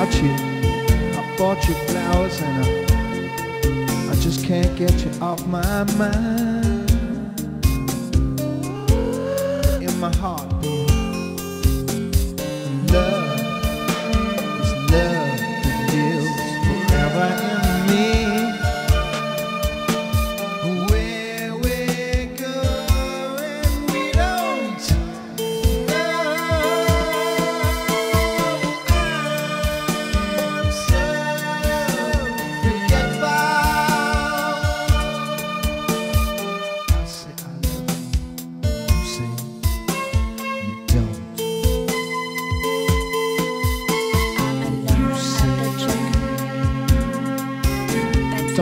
without you. I bought you flowers and I, I just can't get you off my mind. In my heart, love.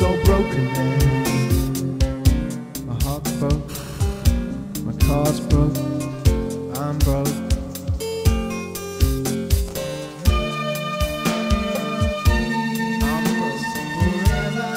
lost or broken. My heart's broke, my car's broke, I'm broke. I'm broke forever.